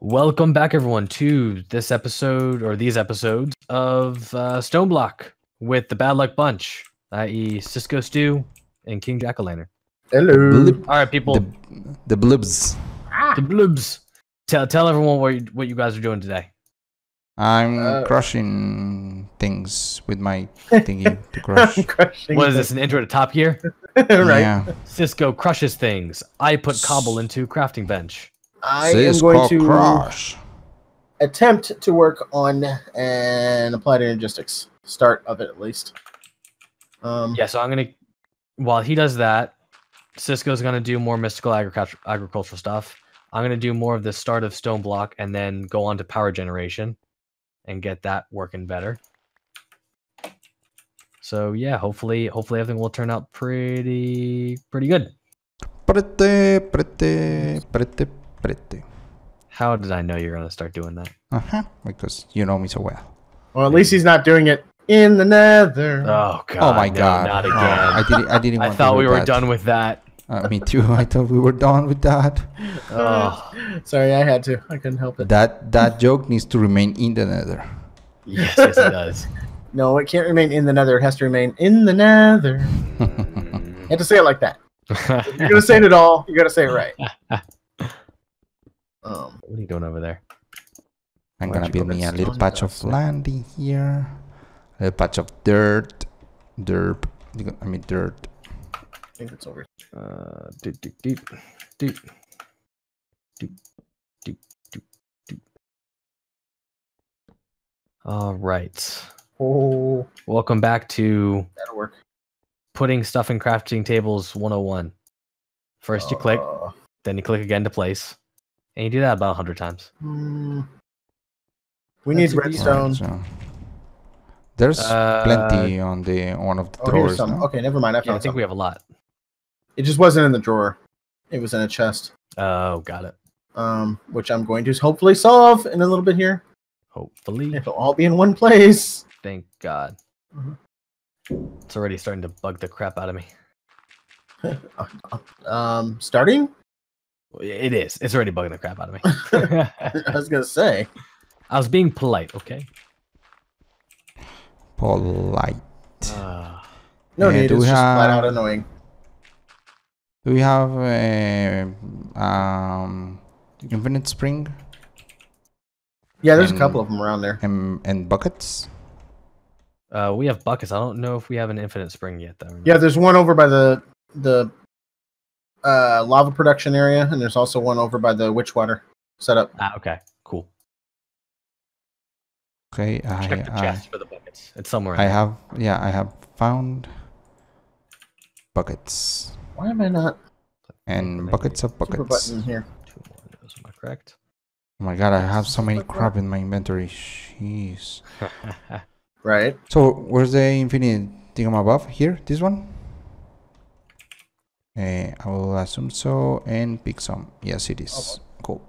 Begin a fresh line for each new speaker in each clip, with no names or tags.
Welcome back, everyone, to this episode or these episodes of uh, Stone Block with the Bad Luck Bunch, i.e., Cisco Stu and King Jack o' Lantern.
Hello.
Bloop.
All right, people,
The, the blibs.
the bloobs. Tell tell everyone what you, what you guys are doing today.
I'm
Uh,
crushing things with my thingy to crush.
Crushing
What is this? An intro to Top Gear?
right.
Yeah.
Cisco crushes things. I put cobble into crafting bench.
I
Cisco
am going to
crush.
attempt to work on an applied energistics. Start of it, at least. Um,
Yeah, so I'm gonna while he does that, Cisco's gonna do more mystical agriculture agricultural stuff. I'm gonna do more of the start of stone block and then go on to power generation and get that working better. So yeah, hopefully hopefully everything will turn out pretty pretty good.
Pretty, pretty, pretty, pretty.
How did I know you're gonna start doing that?
Uh huh. Because you know me so well.
well, at least he's not doing it in the nether.
Oh god.
oh my
no,
god.
Not
Oh. I didn't. I didn't.
I
want to
thought
do
we were
that.
done with that.
Uh, me too. I thought we were done with that.
Oh
Sorry, I had to. I couldn't help it.
That that joke needs to remain in the nether.
yes, yes it does.
No, it can't remain in the nether. It has to remain in the nether. You have to say it like that. If you're gonna say it at all, you gotta say it right. Um,
what are you doing over there?
I'm
Why
gonna build me a little patch of land in here. A little patch of dirt. Derp. I mean dirt.
I think it's over.
Uh, doot, doot, doot, doot, doot, doot, doot, doot. All right.
Oh,
Welcome back to
that'll work.
putting stuff in crafting tables 101. First you click,
Uh,
then you click again to place. And you do that about 100 times.
hmm. We
That's
need
a
redstone.
Right, so there's
Uh,
plenty on the one of the
Oh,
drawers.
some.
no?
Okay, never mind. I
Yeah, I think
some.
we have a lot.
It just wasn't in the drawer. It was in a chest.
Oh, got it.
Um, which I'm going to hopefully solve in a little bit here.
Hopefully.
It'll all be in one place.
Thank God.
Mhm.
It's already starting to bug the crap out of me.
Um, starting.
It is. It's already bugging the crap out of me.
I was gonna say.
I was being polite, okay?
Polite.
Uh,
No
Yeah,
need.
do
It's
we
just flat out
have-
annoying.
Do we have uh, um infinite spring
Yeah, there's a couple of them around there.
and, and buckets?
uh, we have buckets. I don't know if we have an infinite spring yet, though.
Yeah, there's one over by the the uh, lava production area, and there's also one over by the witch water setup.
Ah, okay. Cool.
Okay, I
Check the
I,
chest for the buckets. It's somewhere. in
I
there.
have yeah I have found buckets
Why am I not
and buckets of
super
buckets.
button here?
Two more of those. Am I correct?
Oh my god, I have so many crap in my inventory. Jeez.
Right.
So where's the infinite thing above Here, this one. Uh, I will assume so and pick some. Yes, it is. Cool.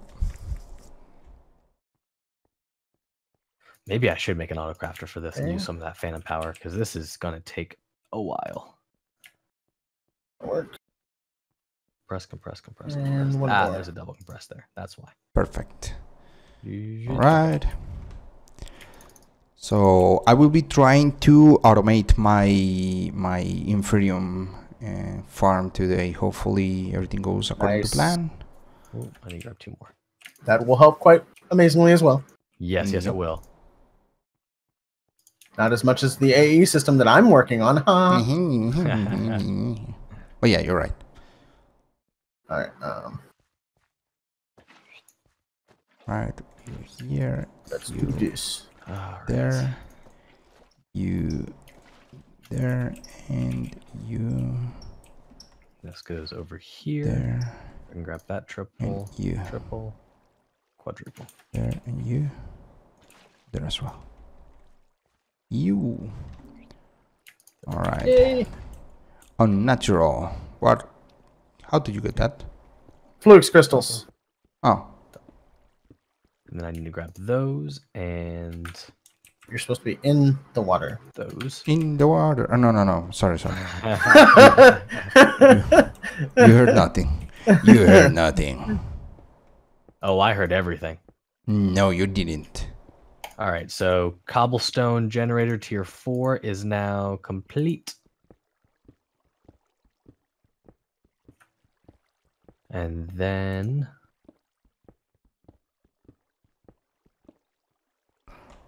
Maybe I should make an auto crafter for this and use some of that phantom power because this is gonna take a while.
Work.
Press, compress, compress,
And
compress.
one
Ah, there's a double compress there. That's why.
Perfect.
You
All
should-
right. So I will be trying to automate my my Inferium uh, farm today. Hopefully everything goes according
Nice.
to plan.
Ooh, I need to grab two more.
That will help quite amazingly as well.
Yes, yes, it will.
Not as much as the AE system that I'm working on. Huh?
oh yeah, you're right.
All right. Um,
Right you're here,
let's do this.
Alright.
there, you, there, and you
This goes over here.
there,
I can grab that
and
triple,
you
triple, quadruple.
there, and you there as well. You. All right.
Yay.
Unnatural. What? How did you get that?
Flux crystals.
Oh,
And then I need to grab those and
You're supposed to be in the water.
those.
in the water. Oh, no, no, no. Sorry, sorry. You heard nothing. You heard nothing.
oh, I heard everything.
No, you didn't.
All right, so cobblestone generator tier four is now complete. And then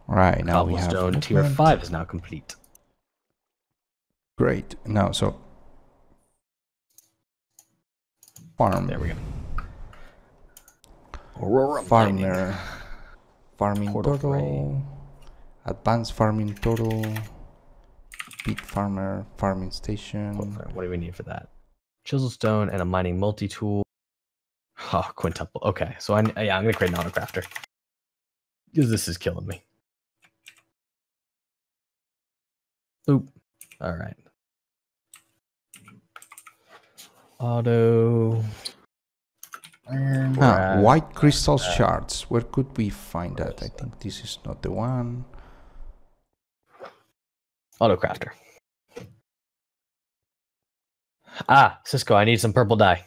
Right now we have
cobblestone tier five is now complete.
Great. Now so farm
There we go. Aurora lightning.
farmer farming
Portal
total
frame.
advanced farming total peak farmer farming station
What, what do we need for that? Chisel stone and a mining multi tool. Oh, quintuple. Okay, so I yeah, I'm gonna create an autocrafter because this is killing me. Boop. All right. Auto.
Ah, white crystal shards where could we find that i think this is not the one Auto
Autocrafter. Ah, Cisco, I need some purple dye,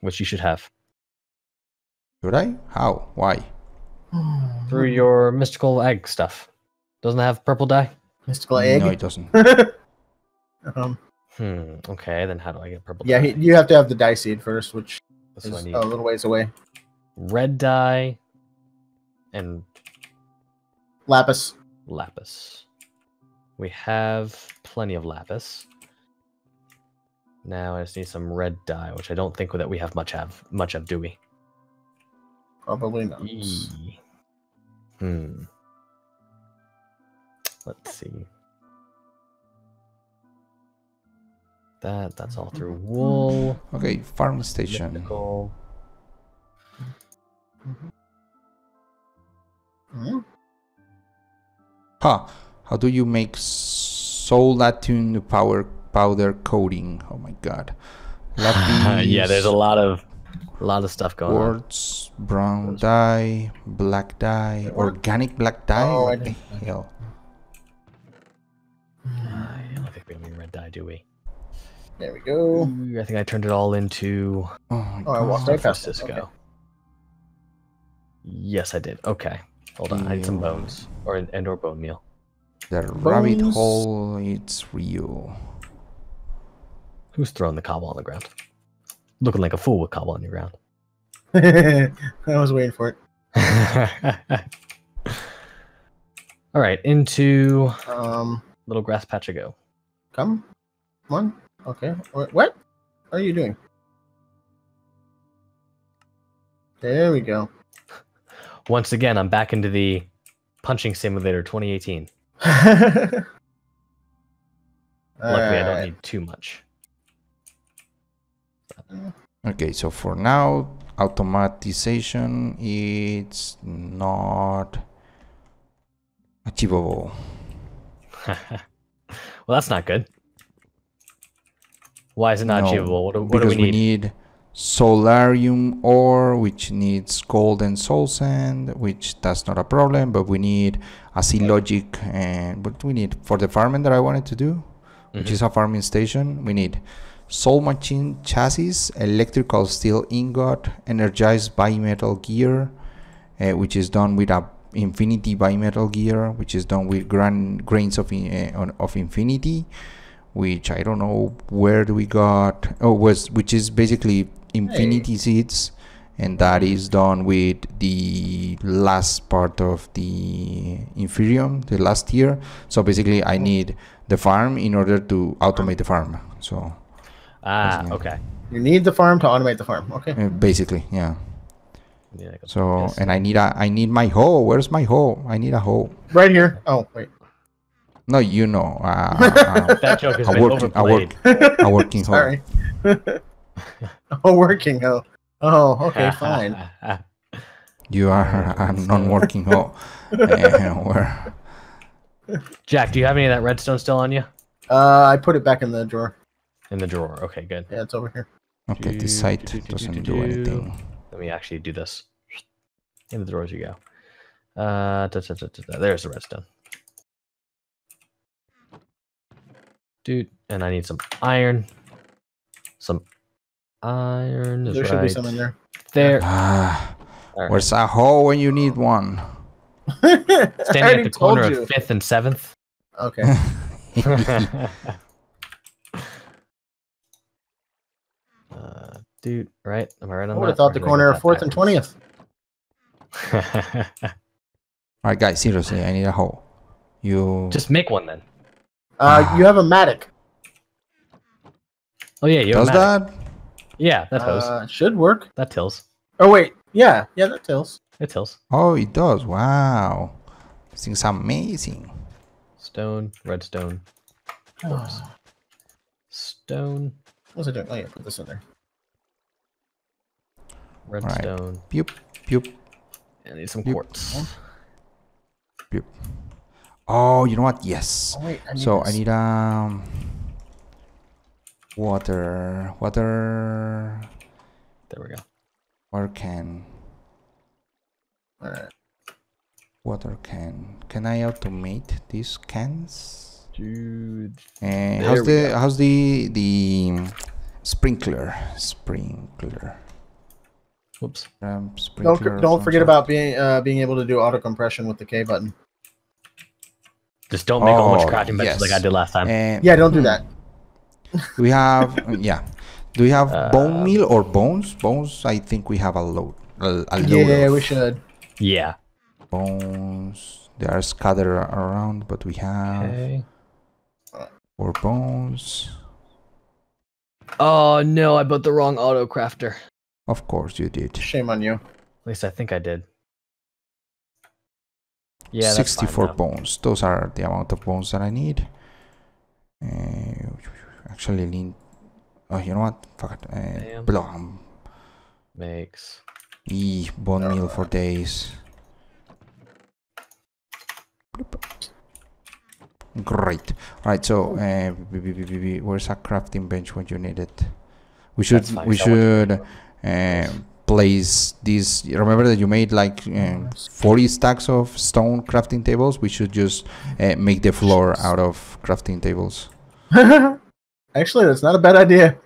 which you should have
should i how why
through your mystical ag stuff. Doesn't it have purple dye?
Mystical ag.
no it doesn't
um,
Hmm. Okay, then how do I get purple?
yeah,
dye?
he, you have to have the dye seed first, which
That's
is a little ways away.
red dye and
Lapis.
lapis. We have plenty of lapis. Now I just need some red dye, which I don't think that we have much have much of, do we?
Probably not.
Eee. Hmm. Let's see. That that's all through wool.
okay farm station. Huh. How do you make soul attune power powder coating? Oh my god.
Yeah, there's a lot of a lot of stuff going on.
quartz brown dye black dye organic black dye?
Oh, I
hell
I don't think we have any red dye, do we?
There we go.
Ooh, I think I turned it all into
oh my
Oh, I walked
god
right past.
Cisco.
Okay.
Yes, I did. Okay, hold on. I need some bones or and or bone meal.
the rabbit hole it's real
Who's throwing the cobble on the ground? Looking like a fool with cobble on your ground.
I was waiting for it.
all right, into
Um,
little grass patch I go.
come on. Okay. What? What are you doing? There we go.
Once again, I'm back into the punching simulator 2018.
Luckily,
Luckily, I don't need too much.
Okay, so for now, automatization it's not achievable.
well, that's not good. Why is it not
No,
achievable? What do, what do
because
we need?
need soularium ore, which needs gold and soul sand, which that's not a problem, but we need a Z-logic and what we need for the farming that I wanted to do, which
Mhm.
is a farming station. We need soul machine chassis, electrical steel ingot, energized bimetal gear, uh, which is done with a infinity bimetal gear, which is done with gran- grains of in- uh, of infinity, which I don't know where do we got. Oh, was which is basically infinity seeds, and that is done with the last part of the inferium, the last tier. So basically, I need the farm in order to automate the farm. So
Ah,
Wasn't
okay.
You need the farm to automate the farm. Okay.
uh, basically, yeah.
Yeah,
So and I need a I need my hoe. Where's my hoe? I need a hoe.
Right here. Oh wait.
No, you know, uh, uh,
that joke has
a
been
working, a, work,
overplayed.
a working hoe.
Sorry. oh, working. Oh. Oh. Okay. Fine.
You are a non-working hoe. Uh, where-
Jack, do you have any of that redstone still on you?
Uh, I put it back in the drawer.
In the drawer. Okay, good.
Yeah, it's over here.
okay,
Do,
this site
do, do, do,
doesn't
do,
do
do.
anything.
Let me actually do this. In the drawers you go. Uh, da, da, da, da, da. there's the redstone. Dude, and I need some iron. Some iron is
There should
right
be some in there.
there.
Ah,
All right.
Where's a hole when you need one?
Standing at the corner
you.
of fifth and seventh.
Okay.
dude, right? Am I right on
I
that?
would have thought
Or
the corner of fourth and twentieth.
All right, guys, seriously, I need a hole. You
Just make one then.
Uh, you have a matic.
Oh yeah, you have
does
a Matic.
that?
Yeah, that tills.
Uh, should work.
that tills.
Oh wait, yeah, yeah, that tills.
It tills.
Oh, it does. Wow, this thing's amazing.
Stone, redstone,
What
stone,
was I doing? Oh yeah, put this in there.
Redstone.
Pew, pew,
I need some
Yep.
quartz.
pew. Oh, you know what? Yes.
Oh wait, I need
So I need um water, water,
There we go.
water can,
Alright.
water can. Can I automate these cans?
Dude.
And how's the
go.
how's the the sprinkler sprinkler
Whoops.
um
Don't don't forget
sort?
about being uh, being able to do auto compression with the K button.
Just don't make a whole bunch of
Oh,
crafting benches like I did last time.
And
Yeah, don't do that.
We have yeah? Do we have
Uh,
bone meal or bones? Bones. I think we have a load. A, a load
Yeah,
of
we should.
yeah.
bones. They are scattered around, but we have
Okay.
four bones.
Oh no, I built the wrong auto crafter.
Of course you did.
Shame on you.
At least I think I did. Yeah, that's fine
64
now.
bones. Those are the amount of bones that I need. Uh, actually, lean. Oh, you know what? Fuck it. Uh,
Damn.
blom.
Makes.
Eee, bone meal for days. Bloop. Great. Alright, so uh, b- b- b- b- b- where's a crafting bench when you need it? We should
fine,
we
so I
should uh, place these. Remember that you made like uh, 40 stacks of stone crafting tables. We should just uh, make the floor out of crafting tables
Actually, that's not a bad idea.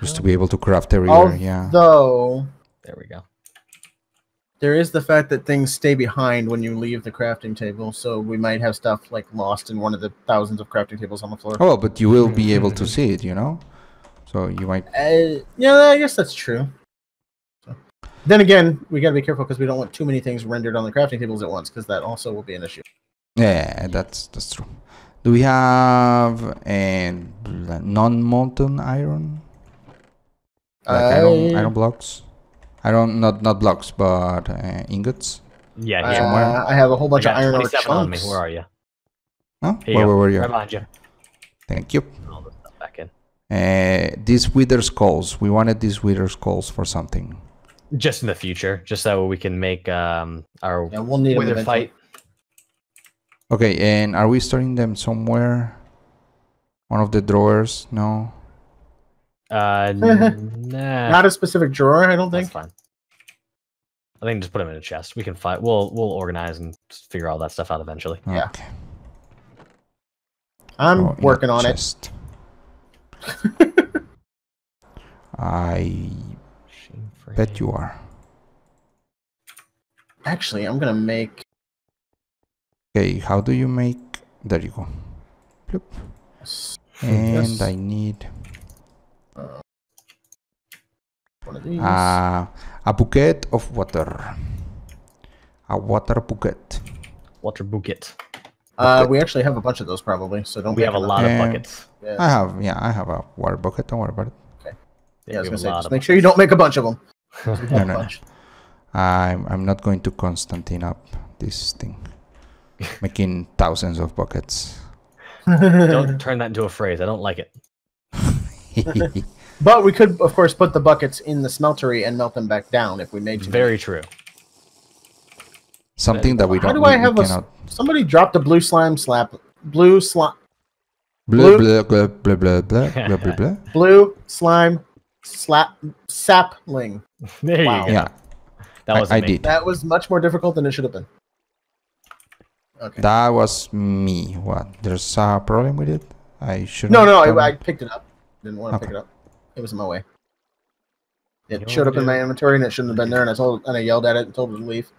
Just to be able to craft everywhere. Yeah.
Although
There we go.
there is the fact that things stay behind when you leave the crafting table, so we might have stuff like lost in one of the thousands of crafting tables on the floor.
Oh, but you will be able to see it. You know. So you might
Uh, yeah, I guess that's true. So- Then again, we gotta be careful because we don't want too many things rendered on the crafting tables at once, because that also will be an issue.
Yeah, that's that's true. Do we have a non-molten iron? Like iron,
I-
iron blocks? Iron, not not blocks, but uh, ingots.
Yeah,
Uh,
here.
somewhere.
I have a whole bunch of iron ore
27 on me. Where are you?
No,
Here
where,
go.
where were you?
Right behind you.
Thank you.
Put all this stuff back in.
Uh, these wither skulls. We wanted these wither skulls for something.
Just in the future, just so we can make um our
Yeah, we'll need 'em
wither fight.
Okay, and are we storing them somewhere? One of the drawers? No.
Uh, nah.
Not a specific drawer, I don't
That's
think.
fine. I think just put them in a chest. We can fight. We'll we'll organize and figure all that stuff out eventually.
Yeah.
Okay.
I'm
Oh,
working on it.
I
Machine
bet you are.
Actually, I'm gonna make.
Okay, how do you make? There you go. Bloop. And
Yes.
I need
One of these.
uh, a bouquet of water. A water bouquet.
Water bucket.
uh, we actually have a bunch of those probably, so don't.
We have a
enough.
lot of
Um,
buckets.
Yeah,
I have, yeah, I have a water bucket. Don't worry about it. Okay.
yeah, I was
we have
gonna
a
say,
lot
just
of
make sure you don't make a bunch of them.
Buckets.
No, no, no. I'm, I'm not going to Constantine up this thing. Making thousands of buckets.
don't turn that into a phrase. I don't like it.
But we could, of course, put the buckets in the smeltery and melt them back down if we made to.
Very true.
Something that we don't.
do I
we- we
have a s-
cannot.
Somebody dropped a blue slime slap. Blue slime.
Blah,
blue-
blah, blah, blah, blah, blah, blah, blah, blah.
Blue slime slap sapling.
There you
Wow.
go.
Yeah,
That was
I, I
me.
did.
That was much more difficult than it should have been. Okay.
That was me. What? There's a problem with it? I should.
No, no, I, I picked it up. Didn't want to
Okay.
pick it up. It was in my way. It
You
showed up in my inventory and it shouldn't have been there, and I told and I yelled at it and told it to leave.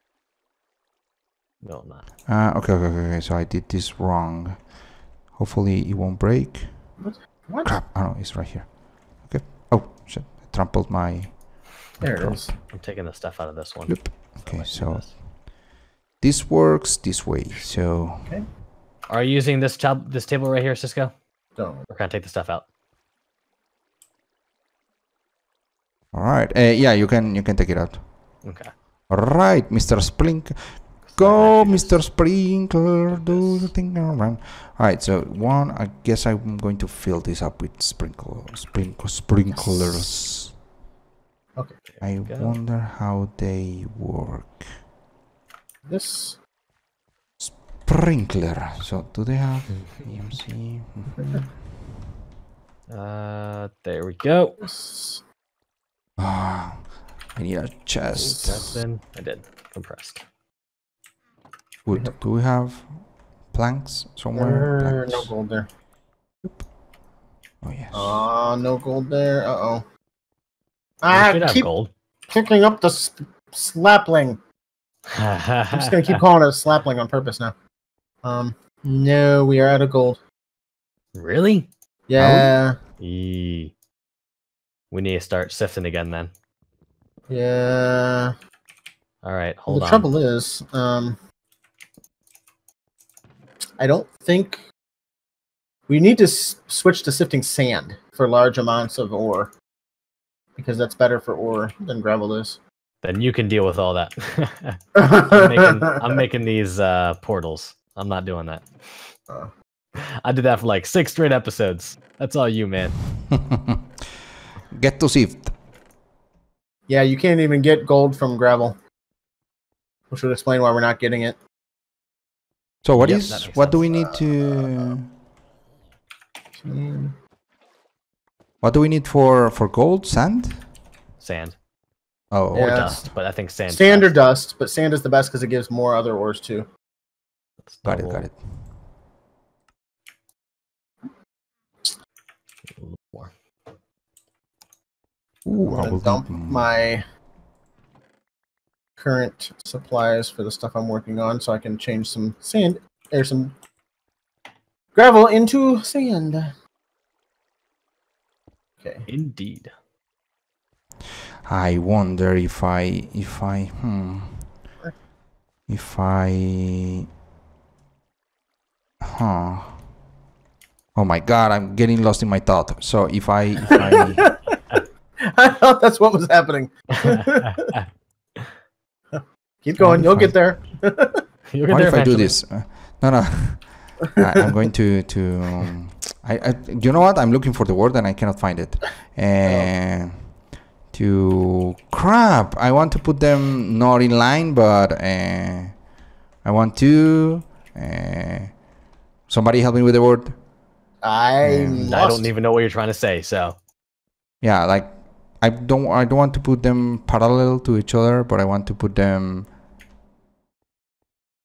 No, I'm not.
Uh, okay, okay, okay, okay. So I did this wrong. Hopefully it won't break.
What?
Crap. Oh no, it's right here. Okay. Oh shit! I trampled my.
There it is.
I'm taking the stuff out of this one.
Yep. Okay,
might
so
this.
this works this way. So
are you using this tab this table right here, Cisco?
Don't.
We're gonna take the stuff out.
all right. Uh, yeah, you can you can take it out.
Okay.
All right, Mr. Splink. Go, Mr. Sprinkler, do the thing around. All right, so one, I guess I'm going to fill this up with sprinkle, sprinkle, sprinklers.
Okay.
I wonder how they work.
This.
Sprinkler. So, do they have EMC?
Uh, there we go.
Ah, I need a chest.
That's in. I did compressed.
Good. Do we have planks somewhere?
There, no
Planks.
gold there.
Oh yes.
Ah, no gold there. Uh oh. Ah,
should have
keep
gold.
picking up the sp- slapling. I'm just gonna keep calling it a slapling on purpose now. Um, no, we are out of gold.
Really?
Yeah,
Eee. We need to start sifting again then.
yeah.
All right,
Well,
hold
the
on.
The trouble is, um, I don't think we need to s- switch to sifting sand for large amounts of ore because that's better for ore than gravel is.
Then you can deal with all that. I'm, making, I'm making these uh, portals. I'm not doing that.
Uh.
I did that for like six straight episodes. That's all you, man.
Get to sift.
yeah, you can't even get gold from gravel, which would explain why we're not getting it.
So what
Yep,
is
that makes
what do we need to
Mm,
what do we need for for gold? Sand?
Sand
Oh,
or
Yeah.
dust, but I think sand.
Sand or dust, but sand is the best because it gives more other ores too.
got it, got it.
More.
Ooh,
I'm gonna
will
dump my current supplies for the stuff I'm working on, so I can change some sand or some gravel into sand. Okay.
Indeed.
I wonder if I if I hmm if I huh Oh my god, I'm getting lost in my thought. So if I if I
I thought that's what was happening. Keep going, you'll get there.
You'll get
what
there
if I do this? Uh, no, no. I, I'm going to to. Um, I, I you know what? I'm looking for the word and I cannot find it. And to crap, I want to put them not in line, but uh, I want to. Uh, somebody help me with the word.
I
Mm,
I don't even know what you're trying to say. So
Yeah, like I don't. I don't want to put them parallel to each other, but I want to put them.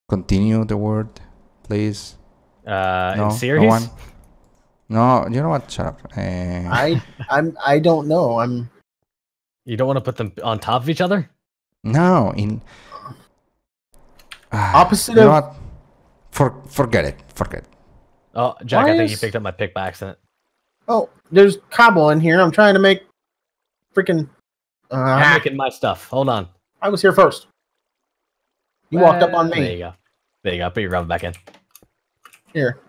Continue the word, please.
uh,
No,
in
no
series,
one. No, you know what? Shut up. Uh,
I I'm I don't know. I'm
you don't want to put them on top of each other.
no, in Ah,
Opposite
You know
of-
what? For forget it. Forget.
Oh, Jack,
Why
I think you picked up my pick by accident.
oh, there's cobble in here. I'm trying to make freaking. Uh,
I'm making my stuff. Hold on.
I was here first. You walked up on me.
There you go. There you go. Put your gravel back in.
Here,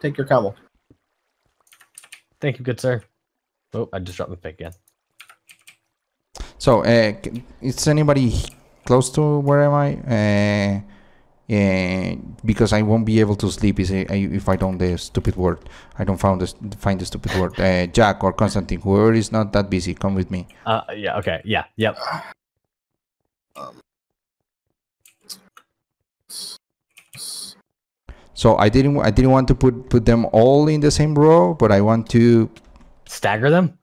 take your cobble.
Thank you, good sir. Oh, I just dropped my pick again.
So, uh, is anybody close to where am I? Uh, uh, because I won't be able to sleep if I don't the stupid word. I don't found the, find the stupid word. Uh, Jack or Constantine, whoever is not that busy, come with me.
Uh, yeah. Okay. Yeah. Yep.
So I didn't I didn't want to put put them all in the same row, but I want to
Stagger them.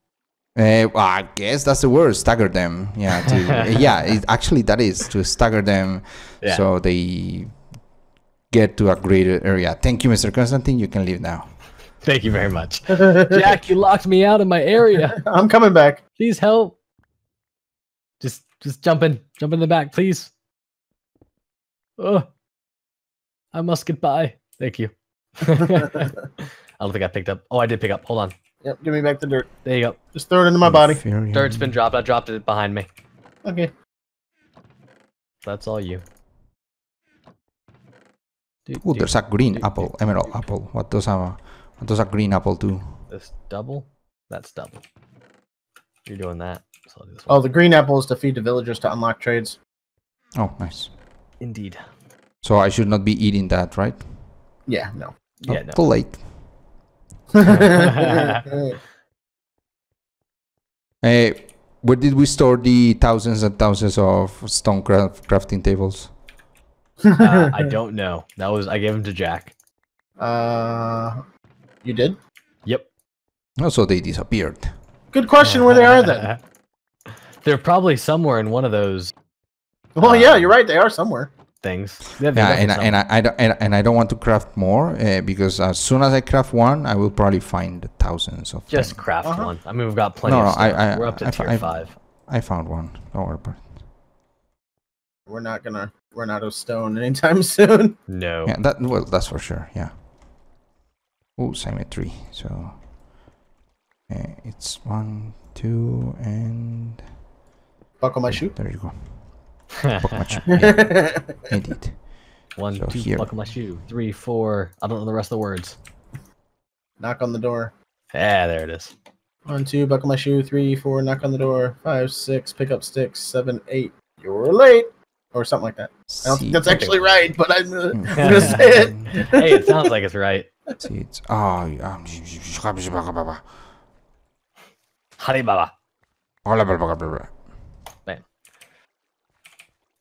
Uh, well, I guess that's the word. Stagger them. Yeah. To, yeah. It, actually, that is to stagger them,
Yeah.
so they get to a greater area. Thank you, Mr. Constantine. You can leave now.
Thank you very much, Jack. You locked me out of my area.
I'm coming back.
Please help. Just just jump in. Jump in the back, please. Oh. I must get by. Thank you. I don't think I picked up. Oh, I did pick up. Hold on.
Yep, give me back the dirt.
There you go.
Just throw it into my body.
Dirt's been dropped. I dropped it behind me.
Okay.
That's all you. Do,
Ooh,
do-
there's a green
do-
apple, emerald apple. What does a what does a green apple do?
This double. That's double. You're doing that. So I'll do this one.
Oh, the green apple is to feed the villagers to unlock trades.
Oh, nice.
Indeed.
So I should not be eating that, right?
Yeah, no.
Yeah,
Oh,
no.
Too late. Eh, where did we store the thousands and thousands of stone craft crafting tables?
uh, I don't know. That was I gave them to Jack.
uh, you did?
Yep.
Oh, so they disappeared.
Good question where they are then.
They're probably somewhere in one of those
Well, yeah, you're right. They are somewhere.
Things. Yeah, they're
and I, and I, I don't, and, and I don't want to craft more uh, because as soon as I craft one, I will probably find thousands of
Just
them.
craft
Uh-huh.
one. I mean, we've got plenty
No,
of
no,
stuff.
I- I-
We're up to
I-
tier
I-
five.
I found one. Don't worry about it.
We're not gonna run out of stone anytime soon.
No.
Yeah, that well, that's for sure. Yeah. Oh, symmetry. So uh, it's one, two, and
Buckle my shoe.
there you go. Buckle my shoe. Yeah, indeed.
One,
So
two,
here.
buckle my shoe. Three, four. I don't know the rest of the words.
knock on the door.
Yeah, there it is.
One, two, buckle my shoe. Three, four, knock on the door. Five, six, pick up sticks. Seven, eight. You're late, or something like that. I don't think that's actually right, but I'm, uh,
Hmm.
I'm gonna say it.
hey, it sounds like it's right.
See, it's oh, yeah.
Hari Baba.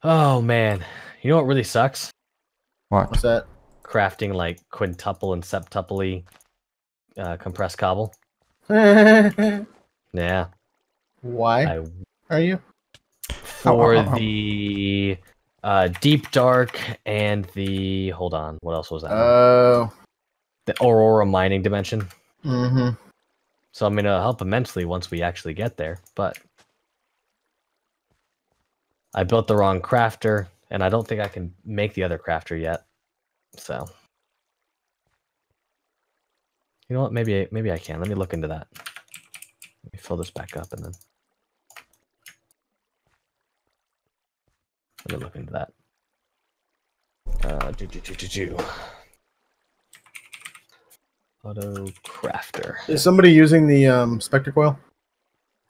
Oh man. You know what really sucks?
What?
What's that?
Crafting like quintuple and septuple uh, compressed cobble.
Why
Yeah. I
are you?
for
oh, oh.
the uh, deep dark and the hold on, what else was that? one?
Oh.
the Aroma mining dimension.
mm-hmm.
So I'm gonna help immensely once we actually get there, but I built the wrong crafter, and I don't think I can make the other crafter yet. So you know what? Maybe I, maybe I can. Let me look into that. Let me fill this back up and then let me look into that. Uh, do, do, do, do, do. Auto crafter.
Is somebody using the um, spectre coil?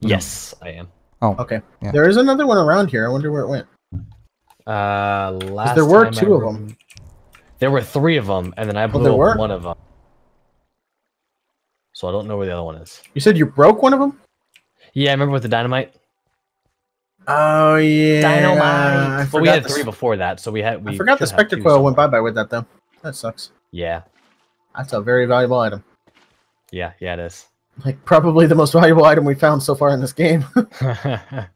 Yes, I am.
Oh,
Okay.
Yeah.
There is another one around here. I wonder where it went.
Uh, last
there were
time I
two of
them.
'em.
There were three of them, and then I blew
there
up
were?
one of them. So I don't know where the other one is.
You said you broke one of them?
Yeah, I remember with the dynamite?
Oh yeah.
Dynamite. Well, we had three before that, so we had. We
I forgot the spectre coil went bye bye with that though. That sucks.
Yeah,
That's a very valuable item.
yeah, yeah. It is.
Like probably the most valuable item we found so far in this game. and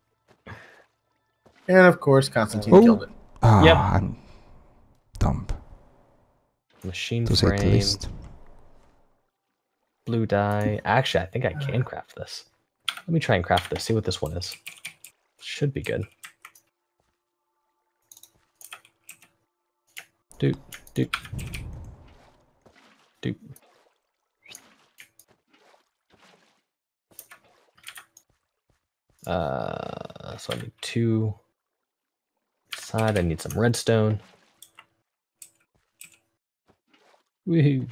of course, Constantine
Oh.
killed it.
ah,
Yep.
I'm dumb
Machine
to say the
frame,
least.
blue dye. Actually, I think I can craft this. Let me try and craft this. See what this one is. Should be good. Doot, doot. Uh, so I need two side. I need some redstone. Woohoo.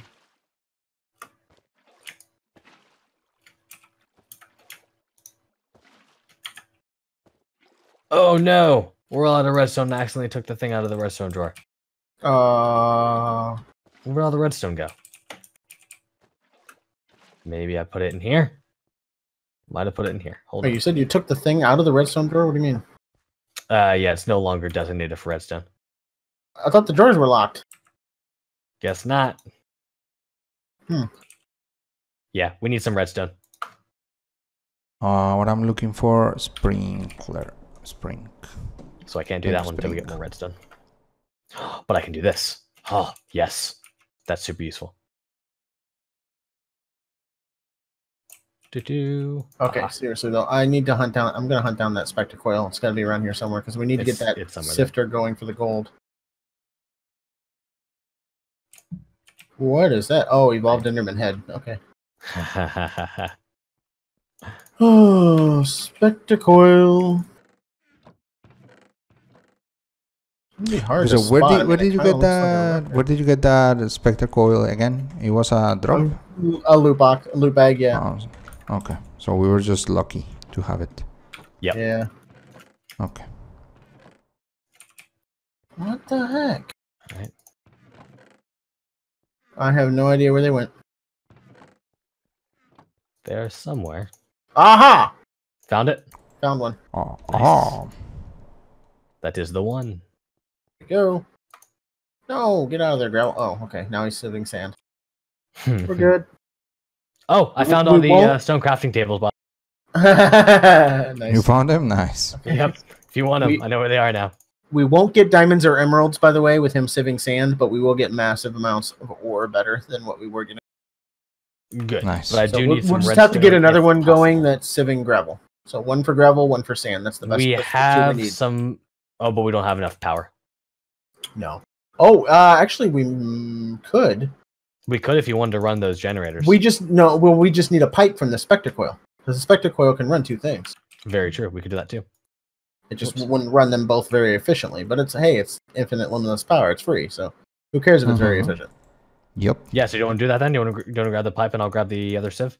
Oh no! We're all out of redstone I accidentally took the thing out of the redstone drawer.
Uh,
Where'd all the redstone go? Maybe I put it in here. Might have put it in here. Hold
oh,
on.
you said you took the thing out of the redstone drawer. What do you mean?
Uh, yeah, it's no longer designated for redstone.
I thought the drawers were locked.
Guess not.
Hmm.
Yeah, we need some redstone.
Uh, what I'm looking for, sprinkler, spring.
So I can't do
Yeah,
that one until we get
spring.
more redstone. But I can do this. Oh, yes. That's super useful. Do, do.
Okay,
Ah,
seriously though, I need to hunt down. I'm gonna hunt down that spectre coil. It's got to be around here somewhere because we need to get that
it's somewhere there.
sifter going for the gold. What is that? Oh, evolved Enderman head. Okay. Oh, spectre coil. It'd be hard
So
to
where
spot.
Did where did you get
looks like
that? Where did you get that spectre coil again? It was a drop.
A loot box, a loot bag. Yeah.
Oh, okay, so we were just lucky to have it.
Yep.
Yeah.
Okay.
What the heck?
Alright.
I have no idea where they went.
They're somewhere.
Aha!
Found it.
Found one.
Oh,
Nice.
oh.
That is the one.
Go. No, get out of there, Gravel. Oh, okay. Now he's sitting sand. We're good.
Oh, I
We-
found
we
all the
won't-
uh, stone crafting tables. But
nice.
You found them? Nice.
yep. If you want them,
We-
I know where they are now.
We won't get diamonds or emeralds, by the way, with him sieving sand, but we will get massive amounts of ore better than what we were getting.
Good.
Nice.
But I
So
do
we'll,
need
we'll
some
just have to get another
if
one going
possible.
that's sieving gravel. So one for gravel, one for sand. That's the best.
we
that's the two
have
we
some. Oh, but we don't have enough power.
No. Oh, uh, actually, we could.
We could if you wanted to run those generators.
We just no. Well, we just need a pipe from the spectre coil because the spectre coil can run two things.
Very true. We could do that too.
It just
Oops.
wouldn't run them both very efficiently. But it's hey, it's infinite limitless power. It's free, so who cares if it's very
Mhm.
efficient?
Yep.
Yeah. So you don't want to do that then? You want to, you want to grab the pipe and I'll grab the other sieve?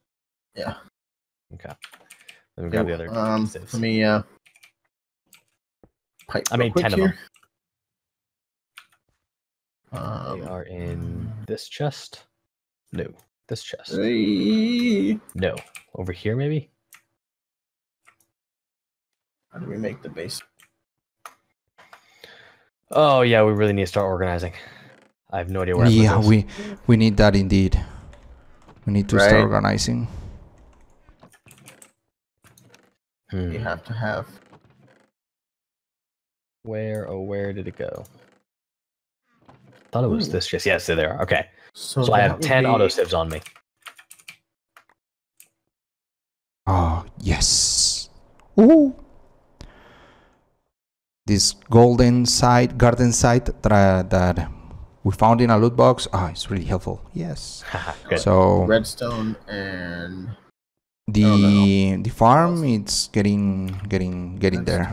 Yeah.
Okay. Let me grab the other
um,
sieves.
let me uh, pipe.
I
real
made
quick
10 of them.
Here.
They
Um,
are in this chest. No. This chest.
hey,
No. Over here, maybe?
how do we make the base?
Oh, yeah. We really need to start organizing. I have no idea where
Yeah, we we need that indeed. We need to
Right.
start organizing.
Hmm.
You have to have.
Where, oh, where did it go? Thought it was
Ooh.
this just Yes, there they are. Okay.
So,
So I have 10
be-
auto sieves on me.
Oh yes. Ooh. This golden side garden site that, that we found in a loot box. Ah, it's really helpful. Yes.
Good.
So
redstone and
the the farm it's getting getting getting there.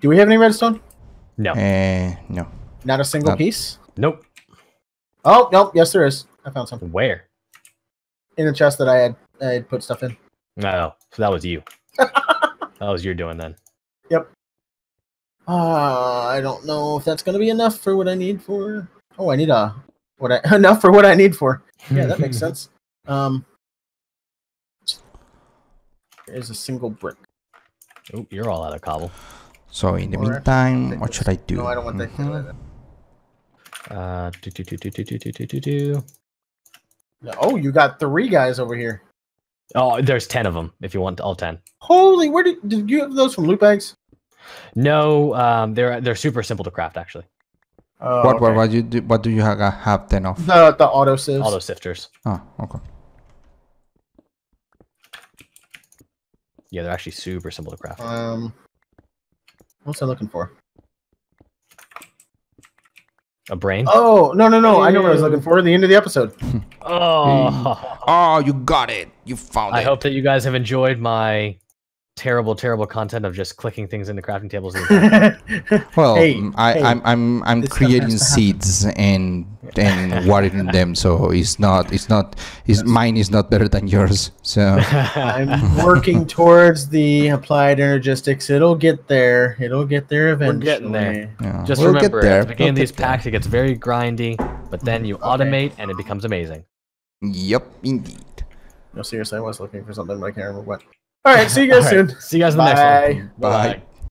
Do we have any redstone?
no.
Uh, no.
Not a single
Not-
piece.
Nope.
Oh no, yes there is. I found something
Where?
in the chest that I had I had put stuff in.
No. So that was you. that was your doing then. Yep.
Uh, I don't know if that's gonna be enough for what I need for. Oh, I need a what I enough for what I need for. Yeah, that makes sense. Um, there's a single brick.
Oh, you're all out of cobble.
So in the
Or
meantime, what should I do?
No, I don't want that.
Mhm.
Uh, do, do, do, do, do, do, do, do, do, do.
Oh, you got three guys over here.
Oh, there's 10 of them if you want all 10.
Holy, where did did you have those from loot bags?
No, um, they're they're super simple to craft actually.
Oh,
What, what
okay.
what you do, what do you have, have ten of?
The the auto sieves.
Auto sifters.
Oh, okay.
Yeah, they're actually super simple to craft.
Um, what's I looking for?
A brain.
Oh no no no! I know what I was looking for. At the end of the episode.
Oh,
Oh, you got it. You found
I
it.
I hope that you guys have enjoyed my terrible, terrible content of just clicking things into crafting tables.
Well,
Hey,
mm, I,
hey,
I'm I'm I'm creating
has to happen.
seeds and and watering them, so it's not it's not it's mine is not better than yours. So
I'm working towards the applied energistics. It'll get there. It'll get there eventually.
We're
eventually.
getting there.
yeah,
just
we'll
remember,
get there.
at the beginning
we'll
of these
get there.
packs, it gets very grindy, but then you
Okay.
automate and it becomes amazing.
Yep, indeed.
No, seriously, I was looking for something, but I can't remember what. All right, see you guys
All right,
soon.
See you guys in the next one.
Bye.
Bye.